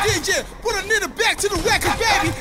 DJ, put a nigga back to the record, baby,